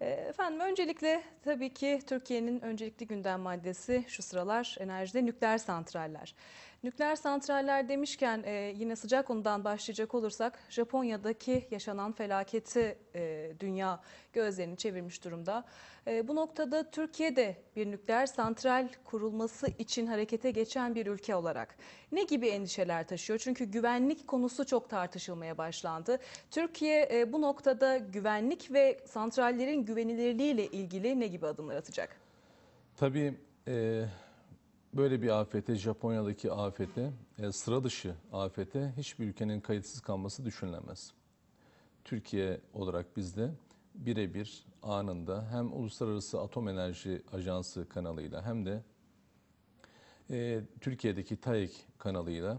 E, Efendim öncelikle tabii ki Türkiye'nin öncelikli gündem maddesi şu sıralar enerjide nükleer santraller. Nükleer santraller demişken e, yine sıcak konudan başlayacak olursak Japonya'daki yaşanan felaketi e, dünya gözlerini çevirmiş durumda. E, bu noktada Türkiye'de bir nükleer santral kurulması için harekete geçen bir ülke olarak ne gibi endişeler taşıyor? Çünkü güvenlik konusu çok tartışılmaya başlandı. Türkiye e, bu noktada güvenlik ve santrallerin güvenilirliği ile ilgili ne gibi adımlar atacak? Tabii e, böyle bir afete, Japonya'daki afete, e, sıra dışı afete hiçbir ülkenin kayıtsız kalması düşünülemez. Türkiye olarak biz de birebir anında hem Uluslararası Atom Enerji Ajansı kanalıyla hem de e, Türkiye'deki TAEK kanalıyla,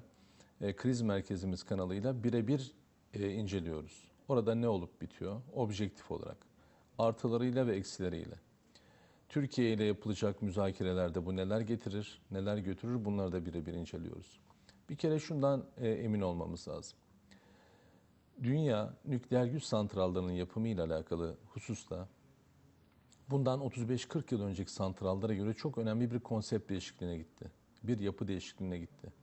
e, kriz merkezimiz kanalıyla birebir e, inceliyoruz. Orada ne olup bitiyor objektif olarak, artılarıyla ve eksileriyle. Türkiye ile yapılacak müzakerelerde bu neler getirir, neler götürür bunları da birebir inceliyoruz. Bir kere şundan e, emin olmamız lazım. Dünya nükleer güç santrallarının yapımı ile alakalı hususta bundan 35-40 yıl önceki santrallara göre çok önemli bir konsept değişikliğine gitti. Bir yapı değişikliğine gitti.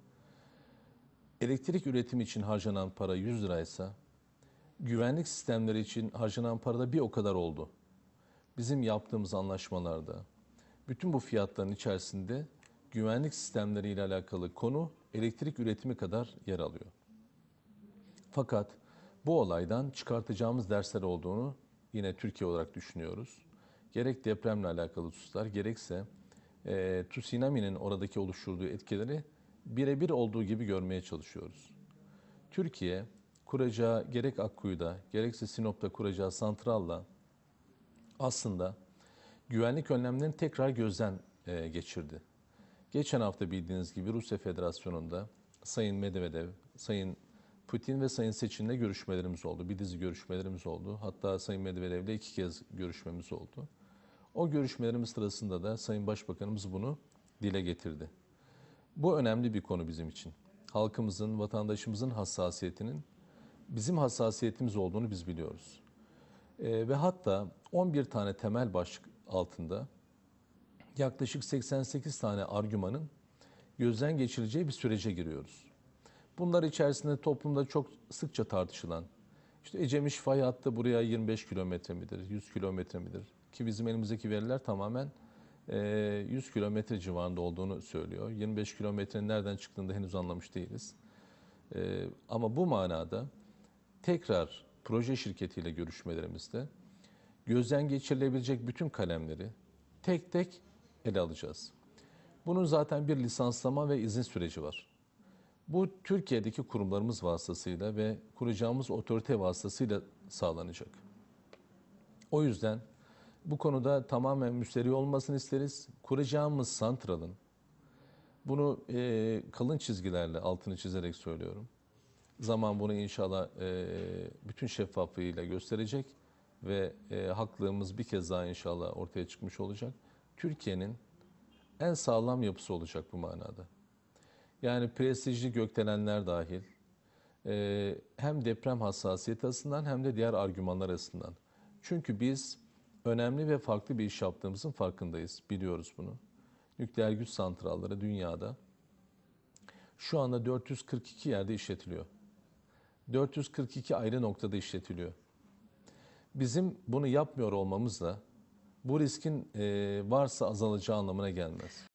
Elektrik üretimi için harcanan para 100 liraysa güvenlik sistemleri için harcanan para da bir o kadar oldu bizim yaptığımız anlaşmalarda bütün bu fiyatların içerisinde güvenlik sistemleri ile alakalı konu elektrik üretimi kadar yer alıyor. Fakat bu olaydan çıkartacağımız dersler olduğunu yine Türkiye olarak düşünüyoruz. Gerek depremle alakalı hususlar gerekse e, tsunami'nin oradaki oluşturduğu etkileri birebir olduğu gibi görmeye çalışıyoruz. Türkiye kuracağı gerek Akkuyu'da gerekse Sinop'ta kuracağı santralla aslında güvenlik önlemlerini tekrar gözden e, geçirdi. Geçen hafta bildiğiniz gibi Rusya Federasyonu'nda Sayın Medvedev, Sayın Putin ve Sayın Seçin'le görüşmelerimiz oldu. Bir dizi görüşmelerimiz oldu. Hatta Sayın Medvedev'le iki kez görüşmemiz oldu. O görüşmelerimiz sırasında da Sayın Başbakanımız bunu dile getirdi. Bu önemli bir konu bizim için. Halkımızın, vatandaşımızın hassasiyetinin bizim hassasiyetimiz olduğunu biz biliyoruz. Ee, ve hatta 11 tane temel başlık altında yaklaşık 88 tane argümanın gözden geçireceği bir sürece giriyoruz. Bunlar içerisinde toplumda çok sıkça tartışılan, işte Ecemiş fay hattı buraya 25 kilometre midir, 100 kilometre midir? Ki bizim elimizdeki veriler tamamen e, 100 kilometre civarında olduğunu söylüyor. 25 kilometrenin nereden çıktığını da henüz anlamış değiliz. E, ama bu manada tekrar proje şirketiyle görüşmelerimizde gözden geçirilebilecek bütün kalemleri tek tek ele alacağız. Bunun zaten bir lisanslama ve izin süreci var. Bu Türkiye'deki kurumlarımız vasıtasıyla ve kuracağımız otorite vasıtasıyla sağlanacak. O yüzden bu konuda tamamen müsterih olmasını isteriz. Kuracağımız santralın, bunu e, kalın çizgilerle altını çizerek söylüyorum. Zaman bunu inşallah e, bütün şeffaflığıyla gösterecek ve e, haklığımız bir kez daha inşallah ortaya çıkmış olacak. Türkiye'nin en sağlam yapısı olacak bu manada. Yani prestijli gökdelenler dahil e, hem deprem hassasiyeti açısından hem de diğer argümanlar açısından. Çünkü biz önemli ve farklı bir iş yaptığımızın farkındayız. Biliyoruz bunu. Nükleer güç santralları dünyada şu anda 442 yerde işletiliyor. 442 ayrı noktada işletiliyor. Bizim bunu yapmıyor olmamız da bu riskin varsa azalacağı anlamına gelmez.